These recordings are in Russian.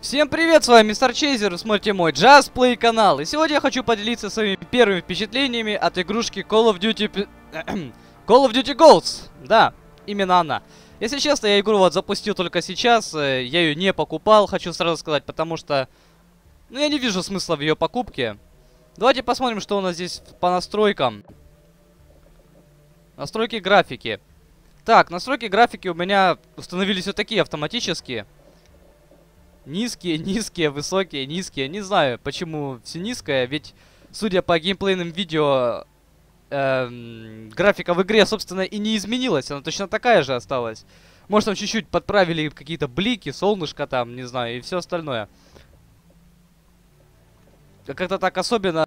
Всем привет, с вами Мистер Чейзер, смотрите мой Just Play канал. И сегодня я хочу поделиться своими первыми впечатлениями от игрушки Call of Duty... Call of Duty Ghosts. Да, именно она. Если честно, я игру вот запустил только сейчас, э, я ее не покупал, хочу сразу сказать, потому что... Ну, я не вижу смысла в ее покупке. Давайте посмотрим, что у нас здесь по настройкам. Настройки графики. Так, настройки графики у меня установились вот такие автоматические. Низкие, низкие, высокие, низкие. Не знаю, почему все низкое, ведь, судя по геймплейным видео, эм, графика в игре, собственно, и не изменилась. Она точно такая же осталась. Может, там чуть-чуть подправили какие-то блики, солнышко там, не знаю, и все остальное. Как-то так особенно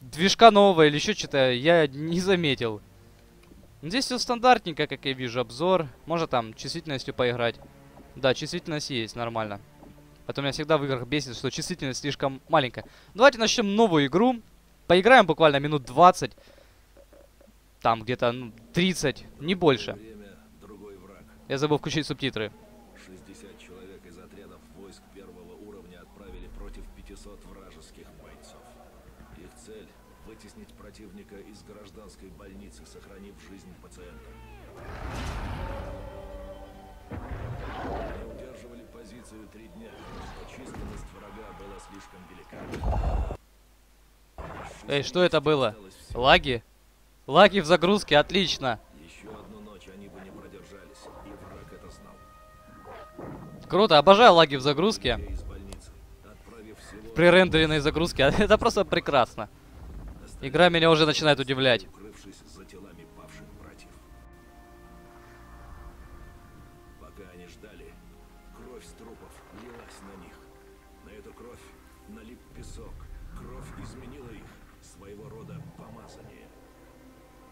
движка нового или еще что-то я не заметил. Здесь все стандартненько, как я вижу, обзор. Можно там чувствительностью поиграть. Да, чувствительность есть, нормально. А то меня всегда в играх бесит, что чувствительность слишком маленькая. Давайте начнем новую игру. Поиграем буквально минут 20. Там где-то ну, 30, не больше. Я забыл включить субтитры. Эй, что это было? Лаги? Лаги в загрузке, отлично. Еще одну ночь они бы не продержались, и враг это знал. Круто, обожаю лаги в загрузке. Всего Пререндеренной загрузке. Это просто прекрасно. Игра меня уже начинает удивлять.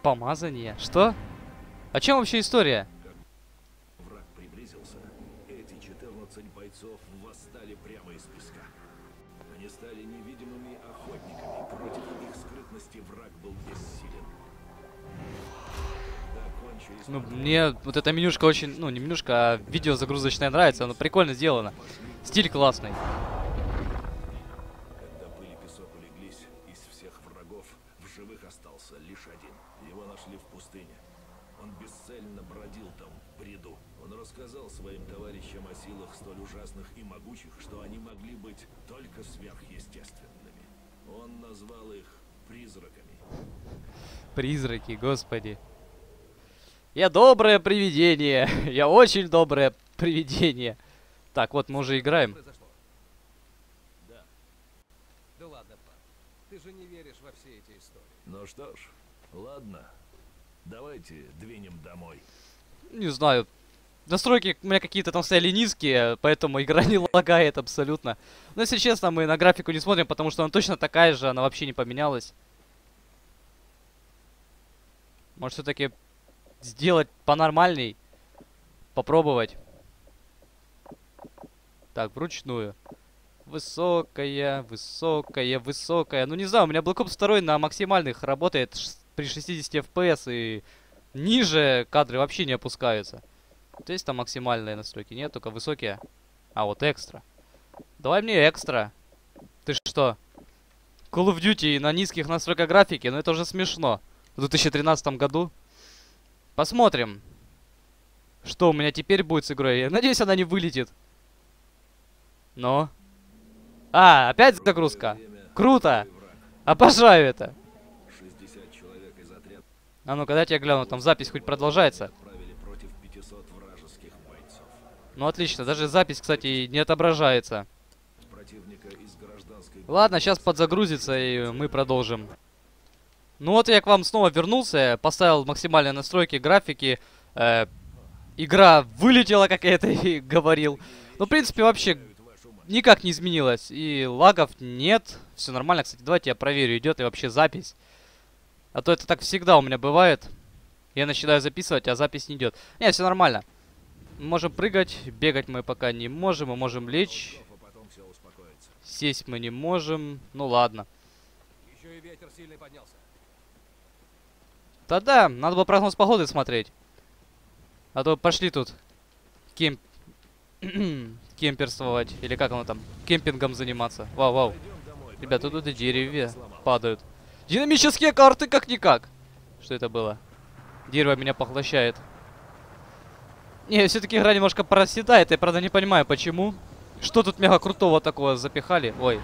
Помазание? Что? О чем вообще история? Враг приблизился. Эти 14 бойцов восстали прямо из песка. Они стали невидимыми охотниками. Против их скрытности враг был бессилен. Ну, мне вот эта менюшка очень, ну, не менюшка, а видео загрузочное нравится. Оно прикольно сделано. Стиль классный. Быть только сверхъестественными. Он назвал их призраками. Призраки, господи. Я доброе привидение. Я очень доброе привидение. Так, вот мы уже играем. Да. Да ладно, пап. Ты же не веришь во все эти истории. Ну что ж, ладно. Давайте двинем домой. Не знаю. Настройки у меня какие-то там стояли низкие, поэтому игра не лагает абсолютно. Но если честно, мы на графику не смотрим, потому что она точно такая же, она вообще не поменялась. Может все-таки сделать понормальней? Попробовать. Так, вручную. Высокая, высокая, высокая. Ну не знаю, у меня Black Ops 2 на максимальных работает при 60 FPS и ниже кадры вообще не опускаются. То есть там максимальные настройки, нет, только высокие. А, вот экстра. Давай мне экстра. Ты что? Call of Duty на низких настройках графики, ну это уже смешно. В 2013 году. Посмотрим. Что у меня теперь будет с игрой. Я надеюсь, она не вылетит. Но. А, опять загрузка. Круто. Обожаю это. 60 человек из отряда А ну-ка, дайте я гляну, там запись хоть продолжается. отправили против 500 вражеских бойцов. Ну отлично, даже запись, кстати, не отображается. Ладно, сейчас подзагрузится и мы продолжим. Ну вот я к вам снова вернулся, поставил максимальные настройки графики. э, игра вылетела, как я это и говорил. Ну, в принципе, вообще никак не изменилось. И лагов нет. Все нормально. Кстати, давайте я проверю, идет ли вообще запись. А то это так всегда у меня бывает. Я начинаю записывать, а запись не идет. Не, все нормально. Можем прыгать, бегать мы пока не можем. Мы можем лечь. Сесть мы не можем. Ну ладно. Еще и ветер сильный поднялся. Да-да, надо было прогноз погоды смотреть. А то пошли тут кемп... кемперствовать. Или как оно там, кемпингом заниматься. Вау, вау. Ребята, тут и деревья падают. Динамические карты как-никак. Что это было? Дерево меня поглощает. Не, все-таки игра немножко проседает. Я, правда, не понимаю, почему. Что тут мега крутого такого запихали? Ой.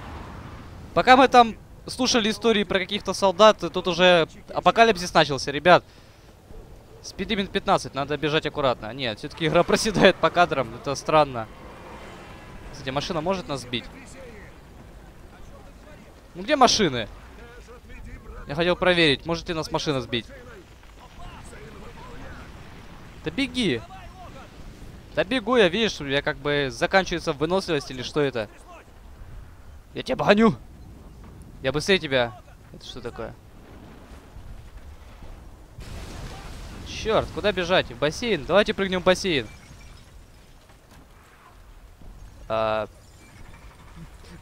Пока мы там слушали истории про каких-то солдат, тут уже апокалипсис начался, ребят. Спидлимит 15, надо бежать аккуратно. Нет, все-таки игра проседает по кадрам, это странно. Кстати, машина может нас сбить? Ну где машины? Я хотел проверить, может ли нас машина сбить. Да беги! Да бегу я, видишь, я как бы заканчивается выносливость или что это? Я тебя гоню! Я быстрее тебя. Это что такое? Черт, куда бежать? В бассейн? Давайте прыгнем в бассейн. А...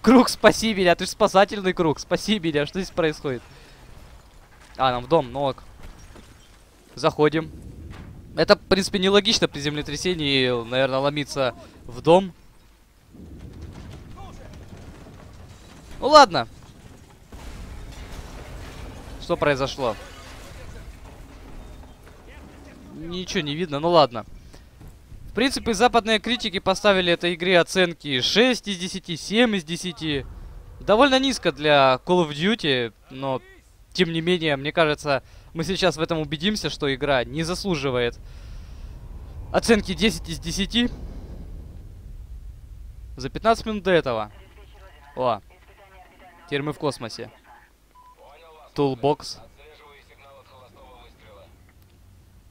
Круг, спаси меня, ты же спасательный круг, спаси меня, что здесь происходит? А, нам в дом, ок. Заходим. Это, в принципе, нелогично при землетрясении, наверное, ломиться в дом. Ну ладно. Что произошло? Ничего не видно, ну ладно. В принципе, западные критики поставили этой игре оценки 6 из 10, 7 из 10. Довольно низко для Call of Duty, но, тем не менее, мне кажется, мы сейчас в этом убедимся, что игра не заслуживает оценки 10 из 10. За 15 минут до этого. О, теперь мы в космосе. Toolbox.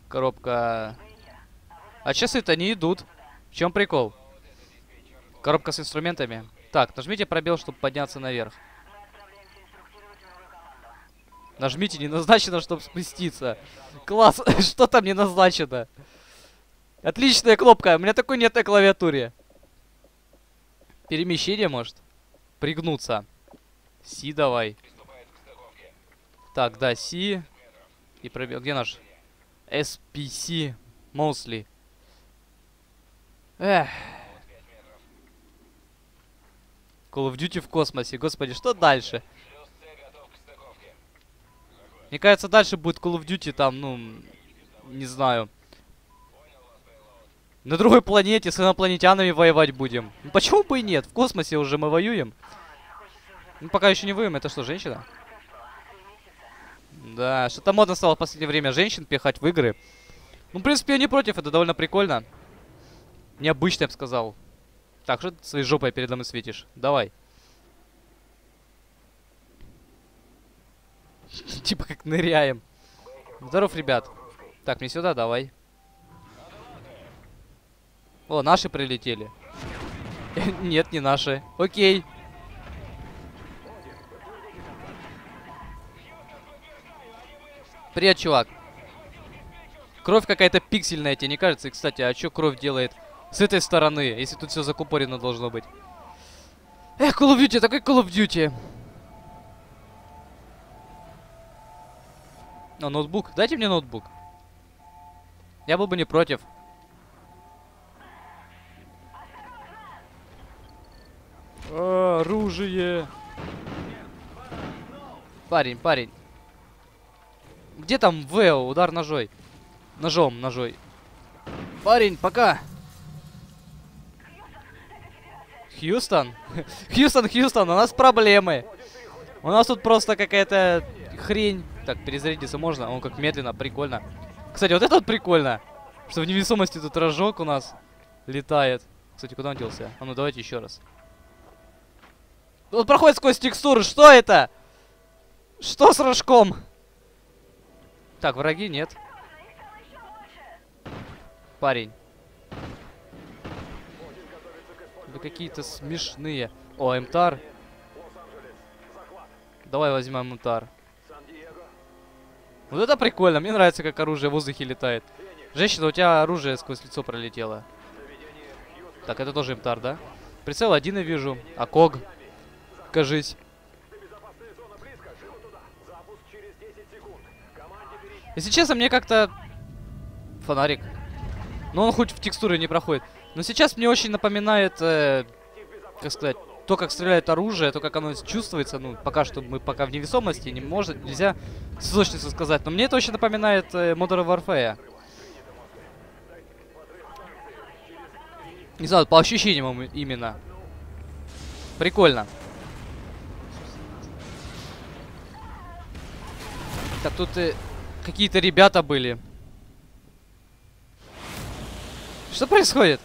Коробка... А часы-то не идут. В чем прикол? Коробка с инструментами. Так, нажмите пробел, чтобы подняться наверх. Нажмите, не назначено, чтобы спуститься. Класс, что там не назначено? Отличная кнопка, у меня такой нет на клавиатуре. Перемещение, может? Пригнуться. Си давай. Так, да, Си. И пробел. Где наш? SPC mostly. Эх. Call of Duty в космосе. Господи, что дальше? Мне кажется, дальше будет Call of Duty там, ну, не знаю. На другой планете с инопланетянами воевать будем. Ну, почему бы и нет? В космосе уже мы воюем. Ну, пока еще не воюем. Это что, женщина? Да, что-то модно стало в последнее время женщин пихать в игры. Ну, в принципе, я не против, это довольно прикольно. Необычно, я бы сказал. Так, что ты своей жопой передо мной светишь? Давай. Типа как ныряем. Здоров, ребят. Так, мне сюда давай. О, наши прилетели. Нет, не наши. Окей. Привет, чувак. Кровь какая-то пиксельная, тебе не кажется? И, кстати, а что кровь делает с этой стороны, если тут все закупорено должно быть? Эх, Call of Duty, такой Call of Duty. А, ноутбук. Дайте мне ноутбук. Я был бы не против. А, оружие. Парень, парень. Где там Вэо? Удар ножой. Ножом, ножой. Парень, пока. Хьюстон? Хьюстон, Хьюстон, у нас проблемы. У нас тут просто какая-то хрень. Так, перезарядиться можно? Он как медленно, прикольно. Кстати, вот это вот прикольно. Что в невесомости тут рожок у нас летает. Кстати, куда он делся? А ну давайте еще раз. Он проходит сквозь текстуры. Что это? Что с рожком? Так, враги нет. Парень. Вы какие-то смешные. О, МТАР. Давай возьмем МТАР. Вот это прикольно. Мне нравится, как оружие в воздухе летает. Женщина, у тебя оружие сквозь лицо пролетело. Так, это тоже МТАР, да? Прицел один я вижу. А КОГ? Кажись. Если честно, мне как-то... Фонарик. Но он хоть в текстуры не проходит. Но сейчас мне очень напоминает, э, как сказать, то, как стреляет оружие, то, как оно чувствуется, ну, пока что мы пока в невесомости, не может, нельзя с точностью сказать. Но мне это очень напоминает э, Modern Warfare. Не знаю, по ощущениям им- именно. Прикольно. Так тут э, какие-то ребята были. Что происходит?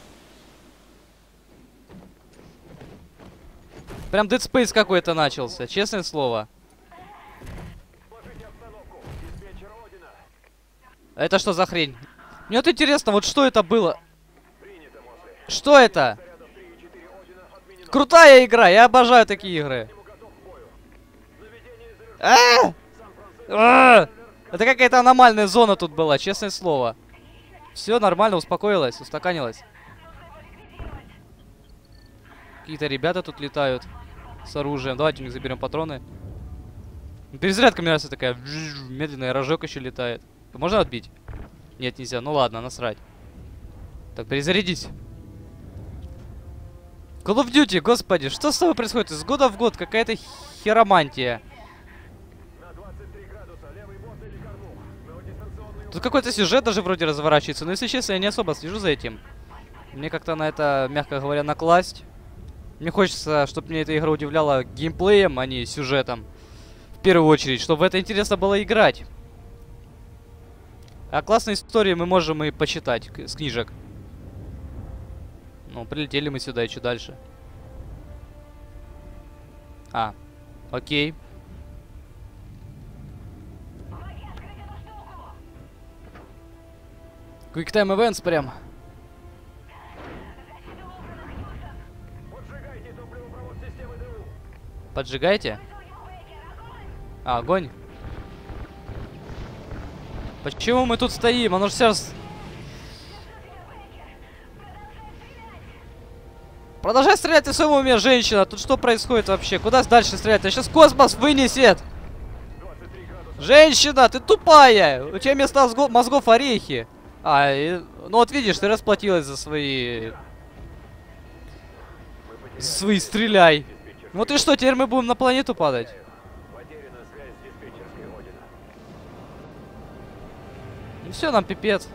Прям Dead Space какой-то начался, честное слово. Это что за хрень? Мне вот интересно, вот что это было? Что это? Крутая игра, я обожаю такие игры. А! А! Это какая-то аномальная зона тут была, честное слово. Все нормально, успокоилась, устаканилась. Какие-то ребята тут летают с оружием. Давайте у них заберем патроны. Перезарядка, мне нравится, такая медленная, рожок еще летает. Можно отбить? Нет, нельзя. Ну ладно, насрать. Так, перезарядись. Call of Duty, господи, что с тобой происходит? Из года в год какая-то херомантия. Тут какой-то сюжет даже вроде разворачивается, но если честно, я не особо слежу за этим. Мне как-то на это, мягко говоря, накласть. Мне хочется, чтобы мне эта игра удивляла геймплеем, а не сюжетом. В первую очередь, чтобы в это интересно было играть. А классные истории мы можем и почитать с книжек. Ну, прилетели мы сюда, и что дальше? А, окей. Quick Time Events прям. Поджигайте? А, огонь? Почему мы тут стоим? Оно же сейчас... Продолжай стрелять в своем уме, женщина. Тут что происходит вообще? Куда дальше стрелять? А сейчас космос вынесет. Женщина, ты тупая. У тебя вместо мозго- мозгов орехи. А, и- ну вот видишь, ты расплатилась за свои... За свои стреляй. Вот и что, теперь мы будем на планету падать? Ну все, нам пипец.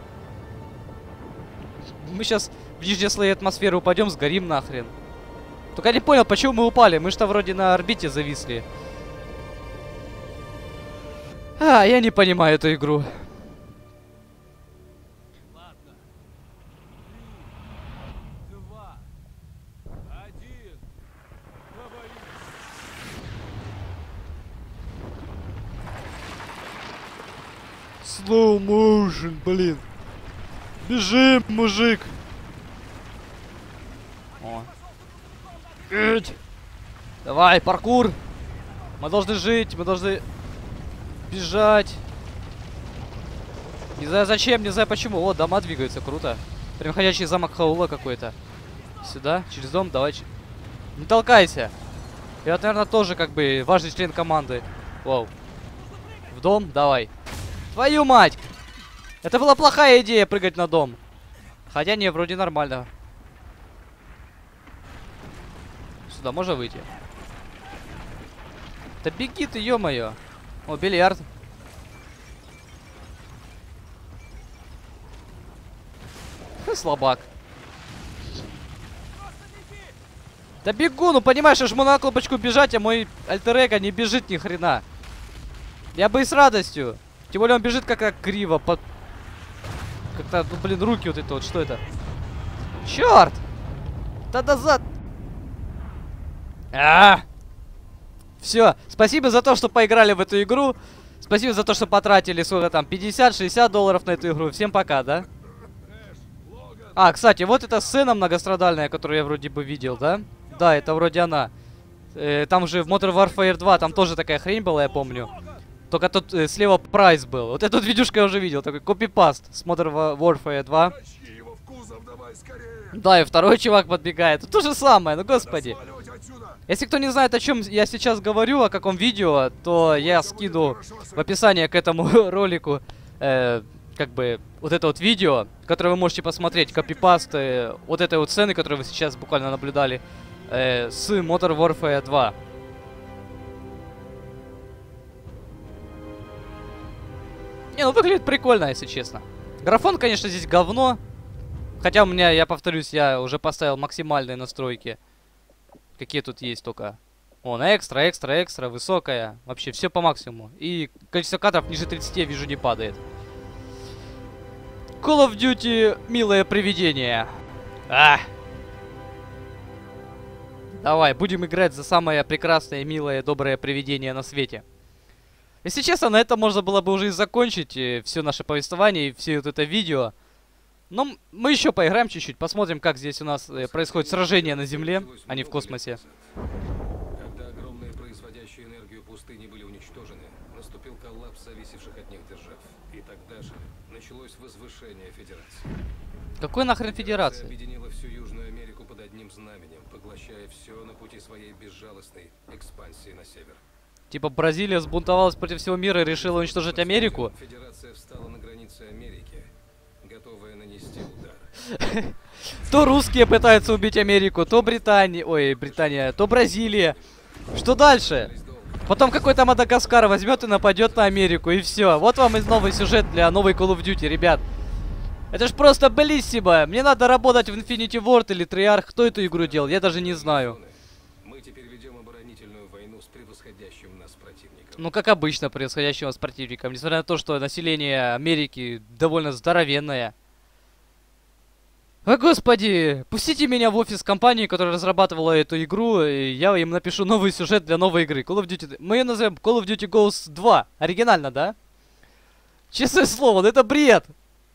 Мы сейчас в нижние слои атмосферы упадем, сгорим нахрен. Только не понял, почему мы упали. Мы что вроде на орбите зависли. А, я не понимаю эту игру. Slow motion, блин. Бежим, мужик. О. Давай, паркур. Мы должны жить, мы должны бежать. Не знаю зачем, не знаю почему. О, дома двигаются, круто. Прям ходячий замок Хаула какой-то. Сюда, через дом, давай. Не толкайся. Я, наверное, тоже как бы важный член команды. Вау. В дом, давай. Твою мать! Это была плохая идея прыгать на дом. Хотя не, вроде нормально. Сюда можно выйти? Да беги ты, ё-моё. О, бильярд. Ха, Слабак. Да бегу, ну понимаешь, я жму на кнопочку бежать, а мой альтер не бежит ни хрена. Я бы и с радостью. Тем более он бежит как-то криво, под... Как-то, ну блин, руки вот это вот, что это? Черт! Да назад! А! Все, спасибо за то, что поиграли в эту игру. Спасибо за то, что потратили сколько там, 50-60 долларов на эту игру. Всем пока, да? А, кстати, вот эта сцена многострадальная, которую я вроде бы видел, да? Да, это вроде она. Э, там же в Modern Warfare 2, там тоже такая хрень была, я помню. Только тут э, слева прайс был. Вот эту видюшку я уже видел. Такой копипаст с Modern Wa- Warfare 2. Тащи его в кузов давай! Да, и второй чувак подбегает. Тут то же самое, ну господи. Если кто не знает, о чем я сейчас говорю, о каком видео, то я скину в описании к этому ролику э, как бы, вот это вот видео, которое вы можете посмотреть, копипаст э, вот этой вот сцены, которую вы сейчас буквально наблюдали, э, с Modern Warfare 2. Не, ну выглядит прикольно, если честно. Графон, конечно, здесь говно. Хотя у меня, я повторюсь, я уже поставил максимальные настройки. Какие тут есть только. Он экстра, экстра, экстра, высокая. Вообще все по максимуму. И количество кадров ниже 30 я вижу не падает. Call of Duty милое привидение. А! Давай, будем играть за самое прекрасное, милое, доброе привидение на свете. Если честно, на этом можно было бы уже и закончить э, все наше повествование и все вот это видео. Но мы еще поиграем чуть-чуть, посмотрим, как здесь у нас э, происходит сражение на Земле, а не в космосе. Когда огромные производящие энергию пустыни были уничтожены, наступил коллапс зависевших от них держав. И тогда же началось возвышение Федерации. Какой нахрен Федерация федерации? Типа Бразилия сбунтовалась против всего мира и решила уничтожить Америку? Федерация встала на границе Америки, готовая нанести удар. То русские пытаются убить Америку, то Британия, ой, Британия, то Бразилия. Что дальше? Потом какой-то Мадагаскар возьмет и нападет на Америку, и все. Вот вам и новый сюжет для новой Call of Duty, ребят. Это ж просто белиссимо. Мне надо работать в Infinity Ward или Treyarch. Кто эту игру делал? Я даже не знаю. Мы теперь ведем оборонительную войну с превосходящим нас противником. Ну, как обычно, происходящего с противником. Несмотря на то, что население Америки довольно здоровенное. О, господи! Пустите меня в офис компании, которая разрабатывала эту игру, и я им напишу новый сюжет для новой игры. Call of Duty... Мы ее назовем Call of Duty Ghosts 2. Оригинально, да? Честное слово, ну это бред!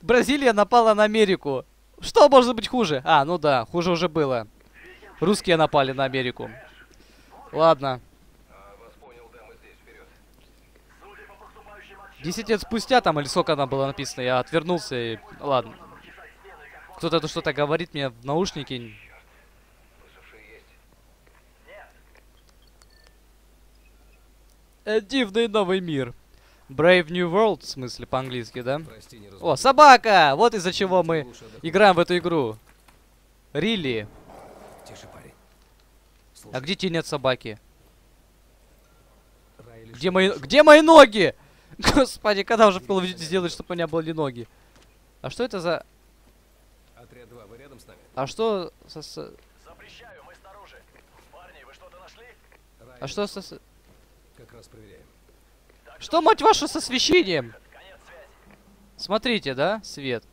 Бразилия напала на Америку. Что может быть хуже? А, ну да, хуже уже было. Русские напали на Америку. Ладно. Десять лет спустя там, или сколько там было написано, я отвернулся и... Ладно. Кто-то тут что-то говорит мне в наушники. Э, Дивный новый мир. Brave New World, в смысле, по-английски, да? Прости, не О, собака! Вот из-за чего мы играем в эту игру. Рилли. Тише, парень. А где тень от собаки? Где мои... Где мои ноги? Господи, когда уже в Call of Duty сделают, чтобы у меня были ноги? А что это за... Отряд 2, вы рядом с нами? А что со... со- Запрещаю, мы снаружи. Парни, вы что-то нашли? А что со... Как раз проверяем. Что, мать вашу, с освещением? Конец связи. Смотрите, да, свет.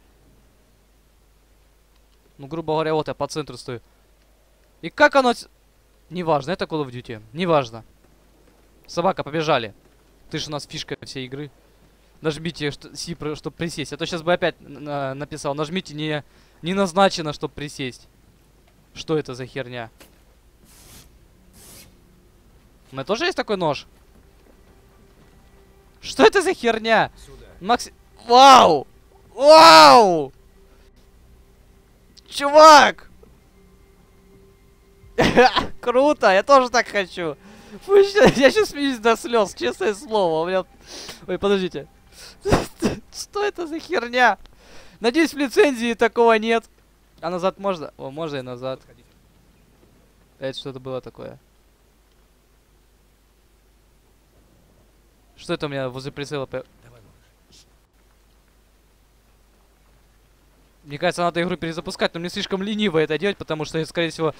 Ну, грубо говоря, вот я по центру стою. И как оно... Неважно, это Call of Duty. Неважно. Собака, побежали. Ты же у нас фишка всей игры. Нажмите си, чтобы присесть. А то сейчас бы опять на- написал. Нажмите не, не назначено, чтобы присесть. Что это за херня? У меня тоже есть такой нож? Что это за херня? Сюда. Макс... Вау! Вау! Чувак! Круто, я тоже так хочу. Я сейчас смеюсь до слез, честное слово. У меня... Ой, подождите. Что это за херня? Надеюсь, в лицензии такого нет. А назад можно? О, можно и назад. Это что-то было такое. Что это у меня возле прицела? Мне кажется, надо игру перезапускать, но мне слишком лениво это делать, потому что я, скорее всего,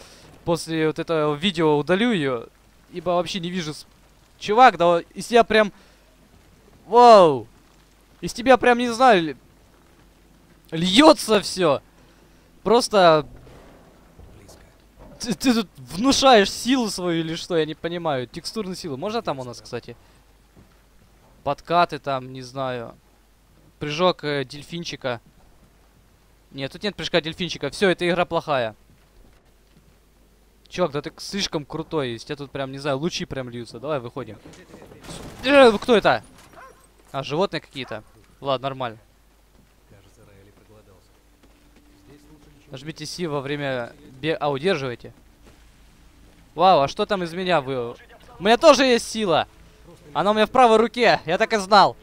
после вот этого видео удалю ее, ибо вообще не вижу... Чувак, да из тебя прям... Вау! Из тебя прям, не знаю, льется все. Просто ты, ты тут внушаешь силу свою или что, я не понимаю. Текстурную силу. Можно там у нас, кстати? Подкаты там, не знаю. Прыжок э, дельфинчика. Нет, тут нет прыжка дельфинчика. Все, эта игра плохая. Чувак, да ты слишком крутой. Из тебя тут прям, не знаю, лучи прям льются. Давай, выходим. Э, кто это? А, животные какие-то. Ладно, нормально. Нажмите Си во время... Бе... А, удерживайте. Вау, а что там из меня вы... У меня тоже есть сила. Она у меня в правой руке. Я так и знал.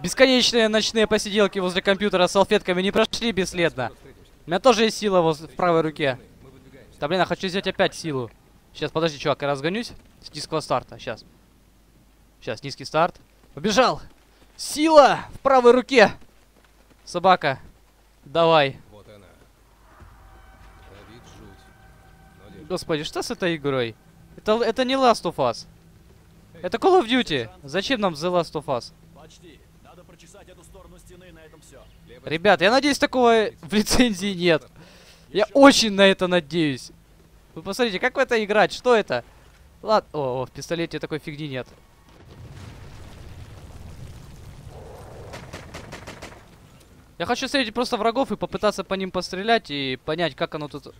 Бесконечные ночные посиделки возле компьютера с салфетками не прошли бесследно. У меня тоже есть сила воз- в правой руке. Да блин, я хочу взять опять силу. Сейчас, подожди, чувак, я разгонюсь. С низкого старта, сейчас. Сейчас, низкий старт. Побежал! Сила в правой руке! Собака, давай. Вот она. Жуть. Господи, что с этой игрой? Это, это не Last of Us. Это Call of Duty. Зачем нам The Last of Us? Почти. Надо прочесать эту сторону стены, и на этом все. Ребят, я надеюсь, такого в лицензии нет. Я очень на это надеюсь. Вы посмотрите, как в это играть? Что это? Ладно. О, в пистолете такой фигни нет. Я хочу встретить просто врагов и попытаться по ним пострелять и понять, как оно тут...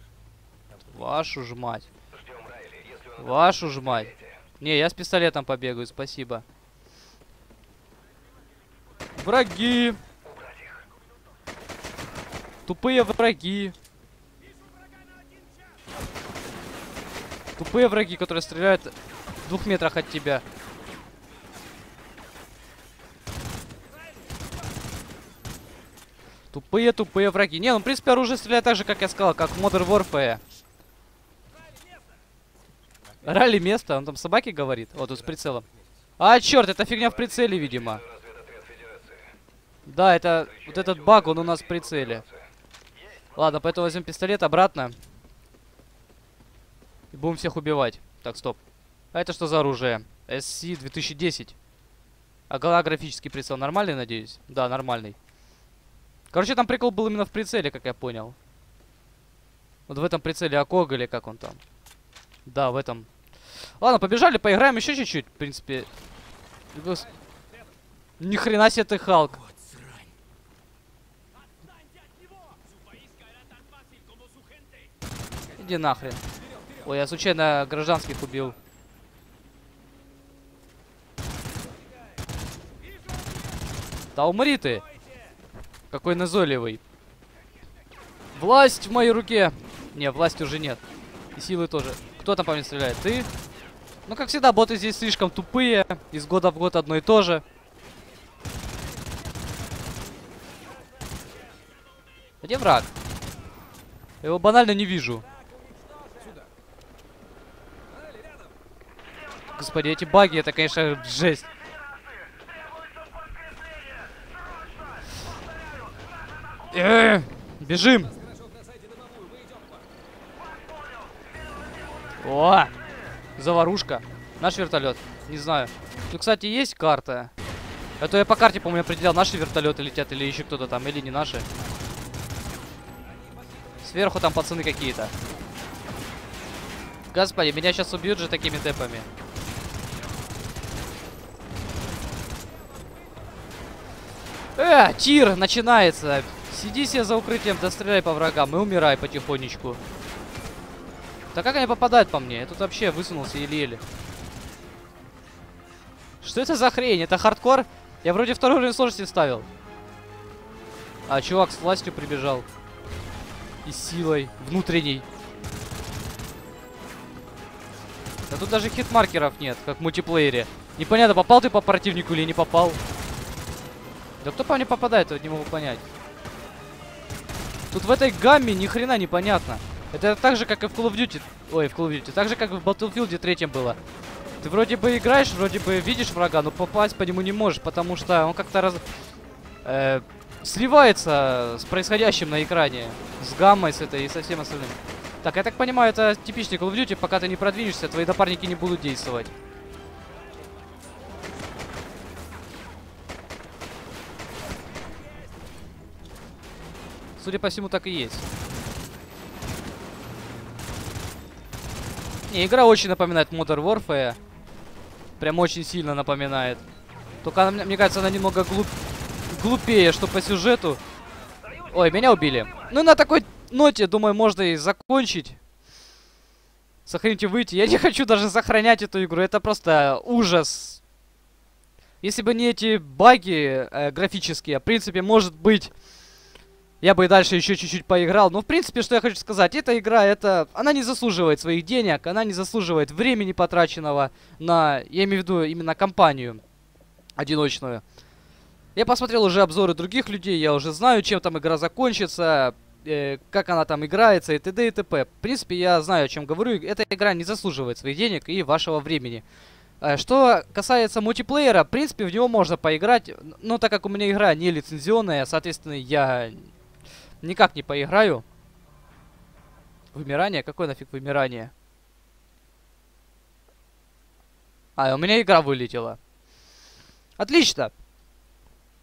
Вашу ж мать. Вашу ж мать. Не, я с пистолетом побегаю, спасибо. Враги. Тупые враги. Тупые враги, которые стреляют в двух метрах от тебя. Тупые, тупые враги. Не, ну, в принципе, оружие стреляет так же, как я сказал, как в Modern Warfare. Ралли место, он там собаки говорит. Вот тут с прицелом. А, черт, это фигня в прицеле, видимо. Да, это вот этот баг, он у нас в прицеле. Ладно, поэтому возьмем пистолет обратно. И будем всех убивать. Так, стоп. А это что за оружие? SC-2010. А голографический прицел нормальный, надеюсь? Да, нормальный. Короче, там прикол был именно в прицеле, как я понял. Вот в этом прицеле Аког или как он там. Да, в этом. Ладно, побежали, поиграем еще чуть-чуть, в принципе. Гос- Ни хрена себе ты, Халк. Иди нахрен. Ой, я случайно гражданских убил. Да умри ты. Какой назойливый. Власть в моей руке. Не, власти уже нет. И силы тоже. Кто там по мне стреляет? Ты? Ну, как всегда, боты здесь слишком тупые. Из года в год одно и то же. Где враг? Я его банально не вижу. Господи, эти баги, это, конечно, жесть. Э, Бежим! О! Заварушка. Наш вертолет. Не знаю. Тут, кстати, есть карта. А то я по карте, по-моему, определял, наши вертолеты летят или еще кто-то там, или не наши. Сверху там пацаны какие-то. Господи, меня сейчас убьют же такими темпами. Э, тир начинается. Сиди себе за укрытием, да стреляй по врагам и умирай потихонечку. Да как они попадают по мне? Я тут вообще высунулся еле-еле. Что это за хрень? Это хардкор? Я вроде второй уровень сложности ставил. А чувак с властью прибежал. И силой внутренней. Да тут даже хит-маркеров нет, как в мультиплеере. Непонятно, попал ты по противнику или не попал. Да кто по мне попадает, я не могу понять. Тут в этой гамме ни хрена непонятно. Это так же, как и в Call of Duty. Ой, в Call of Duty. Так же, как в Battlefield третьем было. Ты вроде бы играешь, вроде бы видишь врага, но попасть по нему не можешь, потому что он как-то раз... э, сливается с происходящим на экране. С гаммой, с этой и со всем остальным. Так, я так понимаю, это типичный Call of Duty. Пока ты не продвинешься, твои напарники не будут действовать. Судя по всему, так и есть. Не, игра очень напоминает Modern Warfare. Прям очень сильно напоминает. Только, она, мне- кажется, она немного глуп... глупее, что по сюжету. Ой, меня убили. Ну, на такой ноте, думаю, можно и закончить. Сохранить и выйти. Я не хочу даже сохранять эту игру. Это просто ужас. Если бы не эти баги э, графические, в принципе, может быть, я бы и дальше еще чуть-чуть поиграл. Но, в принципе, что я хочу сказать, эта игра, это... Она не заслуживает своих денег, она не заслуживает времени потраченного на... Я имею в виду именно компанию одиночную. Я посмотрел уже обзоры других людей, я уже знаю, чем там игра закончится, э, как она там играется и т.д. и т.п. В принципе, я знаю, о чем говорю. Эта игра не заслуживает своих денег и вашего времени. Э, что касается мультиплеера, в принципе, в него можно поиграть, но так как у меня игра не лицензионная, соответственно, я никак не поиграю. Вымирание? Какое нафиг вымирание? А, у меня игра вылетела. Отлично.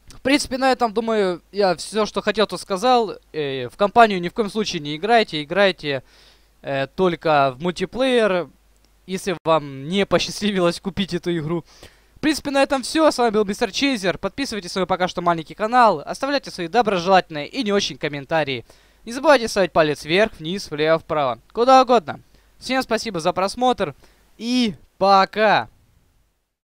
В принципе, на этом, думаю, я все, что хотел, то сказал. Э, в компанию ни в коем случае не играйте. Играйте э, только в мультиплеер, если вам не посчастливилось купить эту игру. В принципе, на этом все. С вами был Мистер Чейзер. Подписывайтесь на свой пока что маленький канал. Оставляйте свои доброжелательные и не очень комментарии. Не забывайте ставить палец вверх, вниз, влево, вправо. Куда угодно. Всем спасибо за просмотр. И пока!